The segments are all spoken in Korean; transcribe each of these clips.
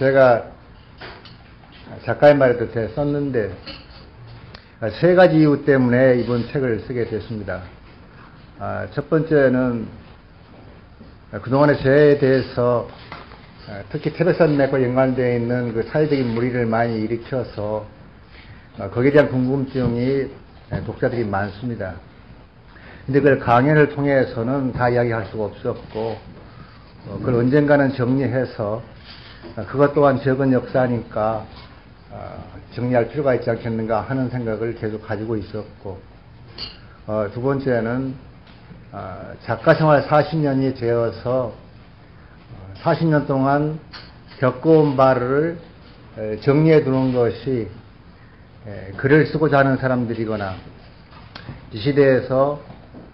제가 작가의 말에도 제가 썼는데 세 가지 이유 때문에 이번 책을 쓰게 됐습니다. 아, 첫 번째는 그동안의 죄에 대해서 아, 특히 태백산맥과 연관되어 있는 그 사회적인 무리를 많이 일으켜서 어, 거기에 대한 궁금증이 독자들이 많습니다. 근데 그걸 강연을 통해서는 다 이야기할 수가 없었고 어, 그걸 언젠가는 정리해서 어, 그것 또한 적은 역사니까 어, 정리할 필요가 있지 않겠는가 하는 생각을 계속 가지고 있었고 어, 두 번째는 어, 작가 생활 40년이 되어서 40년 동안 겪어온 바를 에, 정리해 두는 것이 에, 글을 쓰고자 하는 사람들이거나 이 시대에서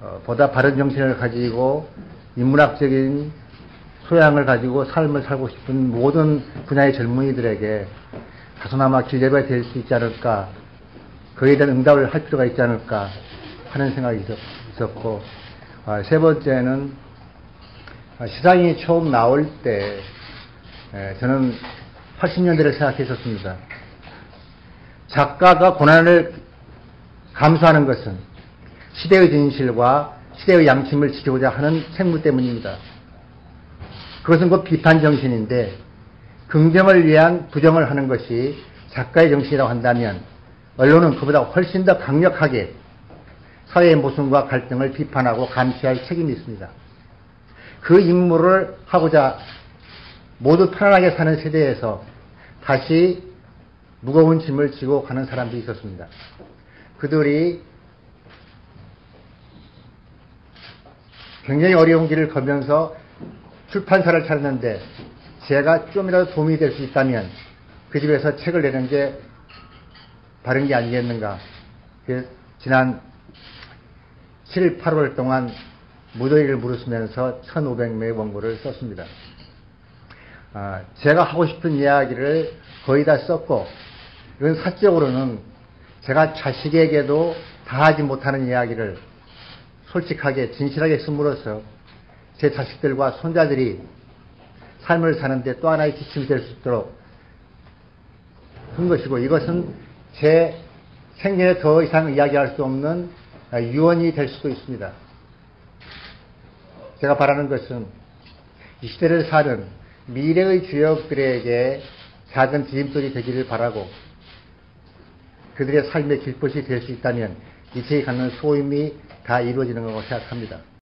어, 보다 바른 정신을 가지고 인문학적인 소양을 가지고 삶을 살고 싶은 모든 분야의 젊은이들에게 다소나마 기회가 될 수 있지 않을까 그에 대한 응답을 할 필요가 있지 않을까 하는 생각이 있었, 있었고 아, 세 번째는 아, 시상이 처음 나올 때 에, 저는 80년대를 생각했었습니다. 작가가 고난을 감수하는 것은 시대의 진실과 시대의 양심을 지키고자 하는 책무 때문입니다. 그것은 곧 비판 정신인데 긍정을 위한 부정을 하는 것이 작가의 정신이라고 한다면 언론은 그보다 훨씬 더 강력하게 사회의 모순과 갈등을 비판하고 감시할 책임이 있습니다. 그 임무를 하고자 모두 편안하게 사는 세대에서 다시 무거운 짐을 지고 가는 사람들이 있었습니다. 그들이 굉장히 어려운 길을 걸면서 출판사를 찾았는데 제가 좀이라도 도움이 될 수 있다면 그 집에서 책을 내는 게 바른 게 아니겠는가. 그래서 지난 7, 8월 동안 무더위를 무릅쓰면서 1,500매의 원고를 썼습니다. 아, 제가 하고 싶은 이야기를 거의 다 썼고, 이건 사적으로는 제가 자식에게도 다 하지 못하는 이야기를 솔직하게, 진실하게 쓴으로써 제 자식들과 손자들이 삶을 사는데 또 하나의 지침이 될 수 있도록 한 것이고, 이것은 제 생전에 더 이상 이야기할 수 없는 유언이 될 수도 있습니다. 제가 바라는 것은 이 시대를 사는 미래의 주역들에게 작은 디딤돌이 되기를 바라고 그들의 삶의 길벗이 될 수 있다면 이 책이 갖는 소임이 다 이루어지는 거라고 생각합니다.